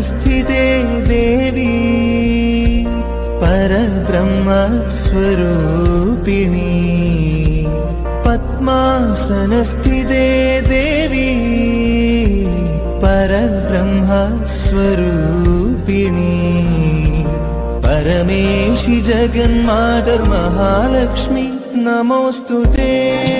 स्थिदे देवी परब्रह्मस्वरूपिणी। पद्मासनस्थिते देवी परब्रह्मस्वरूपिणी। परमेशि जगन्मातर्महालक्ष्मी नमोऽस्तु ते।